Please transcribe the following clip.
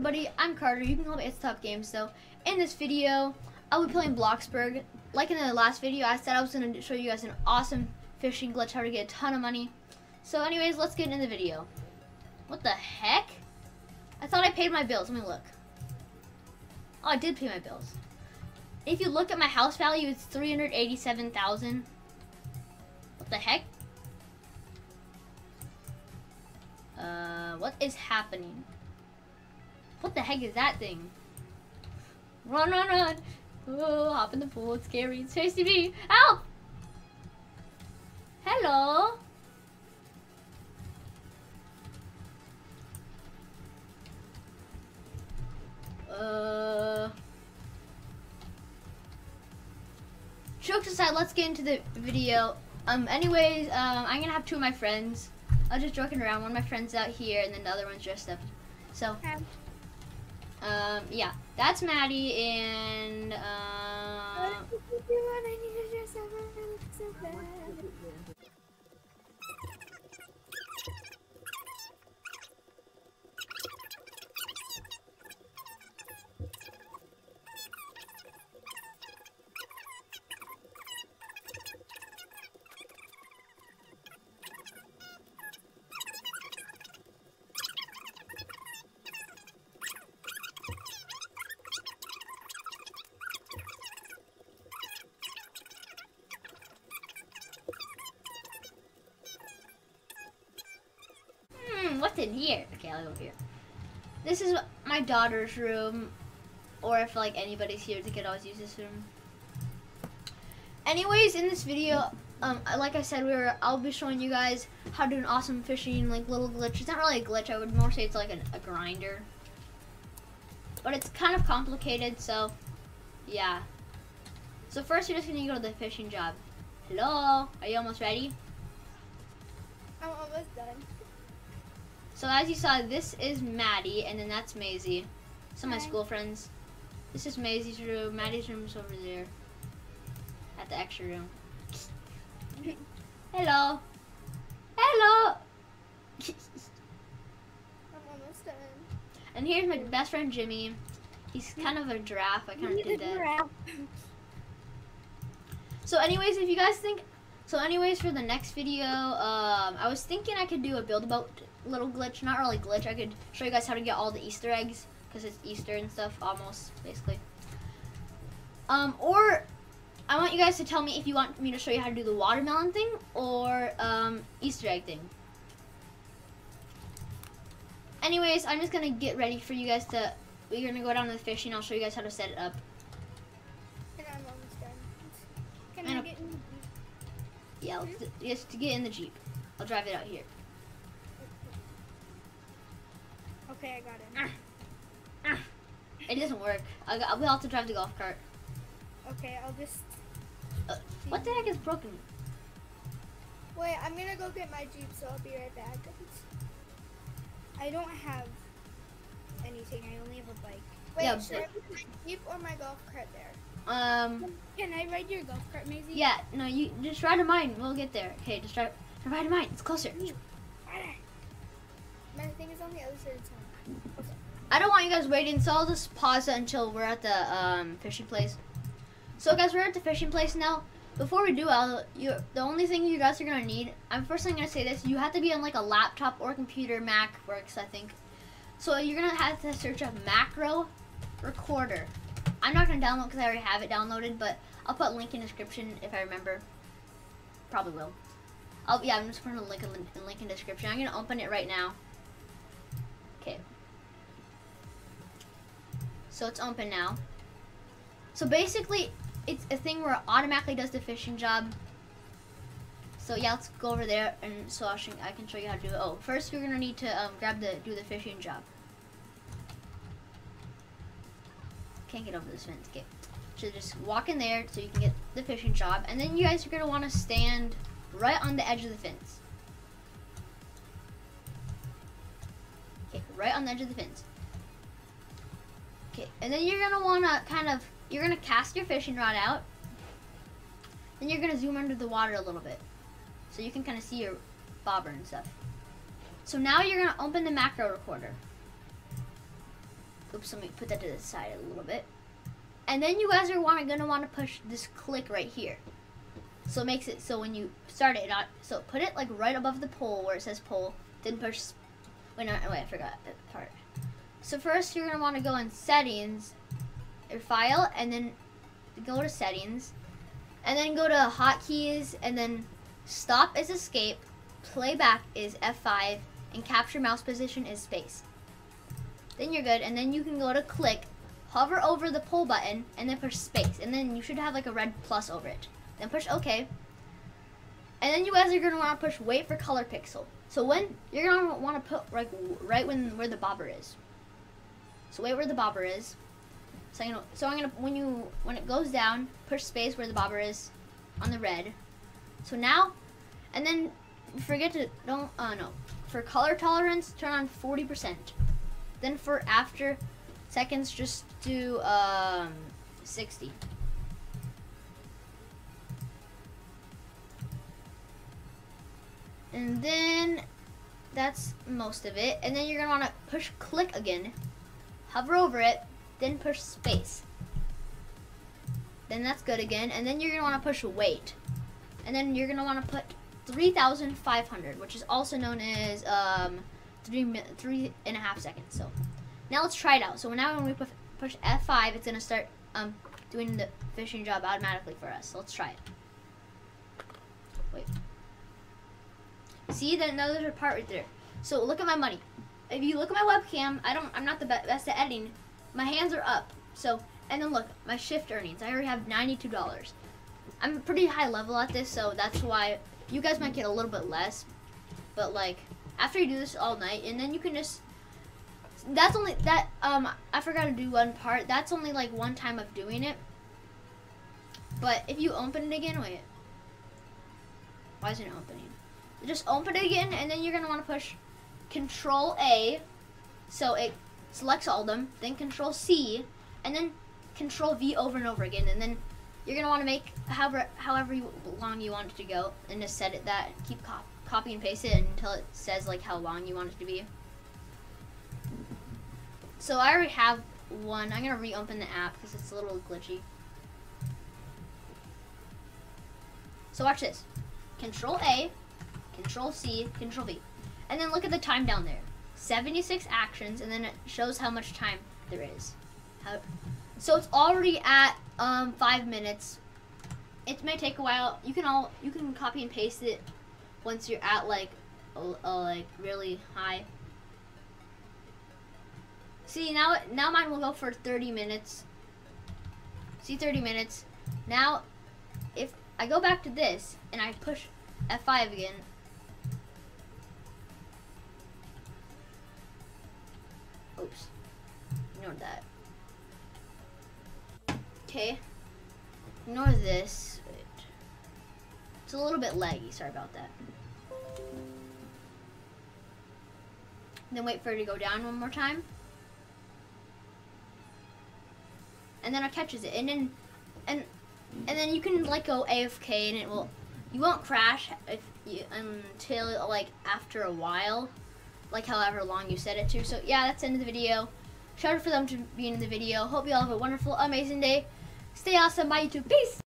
everybody, I'm Carter. You can call me It's Top Games. So, in this video, I'll be playing Bloxburg. Like in the last video, I said I was going to show you guys an awesome fishing glitch, how to get a ton of money. So anyways, let's get into the video. What the heck? I thought I paid my bills. Let me look. Oh, I did pay my bills. If you look at my house value, it's 387000 What the heck? Uh, what is happening? What the heck is that thing? Run, run, run! Oh, hop in the pool. It's scary. It's chasing me. Help! Hello? Uh... Jokes aside, let's get into the video. Um, anyways, um, I'm gonna have two of my friends. I was just joking around. One of my friends out here, and then the other one's dressed up. So, um, yeah, that's Maddie, and, uh... in here? Okay, I'll go here. This is my daughter's room, or if like anybody's here, they could always use this room. Anyways, in this video, um, like I said, we were I'll be showing you guys how to do an awesome fishing like little glitch. It's not really a glitch. I would more say it's like a grinder, but it's kind of complicated. So, yeah. So first, you're just gonna go to the fishing job. Hello, are you almost ready? I'm almost done. So as you saw, this is Maddie, and then that's Maisie. Some of my school friends. This is Maisie's room. Maddie's room is over there. At the extra room. Hello. Hello. I'm almost done. and here's my best friend Jimmy. He's kind of a giraffe. I kind of did that. So anyways, if you guys think, so anyways, for the next video, um, I was thinking I could do a build about little glitch, not really glitch. I could show you guys how to get all the Easter eggs because it's Easter and stuff, almost basically. Um, or I want you guys to tell me if you want me to show you how to do the watermelon thing or um, Easter egg thing. Anyways, I'm just gonna get ready for you guys to. We're gonna go down to the fishing. I'll show you guys how to set it up. And I'm almost done. Can And I get in? Yeah, let's, just to get in the jeep. I'll drive it out here. Okay, I got it. It doesn't work. I got, we'll have to drive the golf cart. Okay, I'll just Uh, what the heck is broken? wait. I'm gonna go get my jeep, so I'll be right back. I don't have anything. I only have a bike. Wait, Yeah, should I put my jeep or my golf cart there? Um, Can I ride your golf cart, Maisie? yeah, no, you just ride to mine. We'll get there. Okay, just drive, ride to mine. It's closer. Okay. I don't want you guys waiting, so I'll just pause it until we're at the um, fishing place. So, guys, we're at the fishing place now. Before we do, I'll, you, the only thing you guys are gonna need. I'm first thing gonna say this. You have to be on like a laptop or computer. Mac works, I think. So you're gonna have to search up macro recorder. I'm not gonna download because I already have it downloaded, but I'll put link in description if I remember. Probably will. Oh yeah, I'm just putting a link in the link in description. I'm gonna open it right now. So it's open now. So basically, it's a thing where it automatically does the fishing job. So yeah, let's go over there and so I can show you how to do it. Oh, first you're gonna need to um, grab the do the fishing job. Can't get over this fence. Okay, so just walk in there so you can get the fishing job, and then you guys are gonna want to stand right on the edge of the fence. Okay, right on the edge of the fence. Okay, and then you're gonna wanna kind of you're gonna cast your fishing rod out. Then you're gonna zoom under the water a little bit, so you can kind of see your bobber and stuff. So now you're gonna open the macro recorder. Oops, let me put that to the side a little bit. And then you guys are wanna, gonna want to push this click right here. So it makes it so when you start it, not so put it like right above the pole where it says pole. Then push. Wait, no, wait, I forgot that part. So first you're gonna want to go in settings, your file, and then go to settings, and then go to hotkeys, and then stop is escape, playback is F5, and capture mouse position is space. Then you're good, and then you can go to click, hover over the pull button, and then push space, and then you should have like a red plus over it. Then push OK. And then you guys are gonna want to push wait for color pixel. So when you're gonna want to put like right when where the bobber is. So wait where the bobber is. So I'm gonna so I'm gonna when you when it goes down, push space where the bobber is on the red. So now and then forget to don't uh no. For color tolerance, turn on 40%. Then for after seconds just do um 60. And then that's most of it. And then you're gonna wanna push click again, hover over it, then push space. Then that's good again. And then you're gonna wanna push wait. And then you're gonna wanna put 3,500, which is also known as um, three, three and a half seconds. So now let's try it out. So now when we push F5, it's gonna start um, doing the fishing job automatically for us. So let's try it. Wait. See, then now there's a part right there. So look at my money. If you look at my webcam, I don't. I'm not the best at editing. My hands are up. So and then look, my shift earnings. I already have ninety-two dollars. I'm pretty high level at this, so that's why you guys might get a little bit less. But like after you do this all night, and then you can just. That's only that. Um, I forgot to do one part. That's only like one time of doing it. But if you open it again, wait. Why isn't it opening? just open it again, and then you're gonna want to push Control A, so it selects all of them. Then Control C, and then Control V over and over again, and then you're gonna want to make however however long you want it to go, and just set it that. Keep cop copy and paste it until it says like how long you want it to be. So I already have one. I'm gonna reopen the app because it's a little glitchy. So watch this. Control A, Control C, Control V. And then look at the time down there. 76 actions, and then it shows how much time there is. How, so it's already at um, five minutes. It may take a while. You can all you can copy and paste it once you're at like a, a, like really high. See now now mine will go for 30 minutes. See 30 minutes. Now if I go back to this and I push F5 again, Okay. Ignore this. It's a little bit laggy. Sorry about that. Then wait for it to go down one more time. And then it catches it. And then and and then you can like go AFK and it will you won't crash if you, until like after a while like however long you set it to. So yeah, that's the end of the video. Shout out for them to be in the video. Hope you all have a wonderful, amazing day. Stay awesome. my YouTube. Peace.